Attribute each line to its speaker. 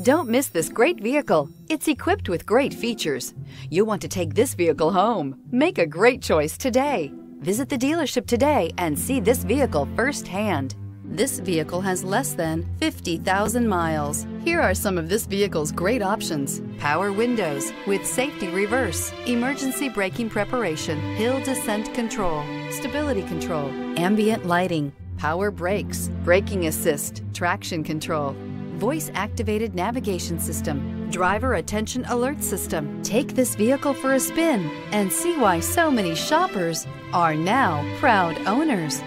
Speaker 1: Don't miss this great vehicle. It's equipped with great features. You'll want to take this vehicle home. Make a great choice today. Visit the dealership today and see this vehicle firsthand. This vehicle has less than 50,000 miles. Here are some of this vehicle's great options. Power windows with safety reverse, emergency braking preparation, hill descent control, stability control, ambient lighting, power brakes, braking assist, traction control, voice activated navigation system, driver attention alert system. Take this vehicle for a spin and see why so many shoppers are now proud owners.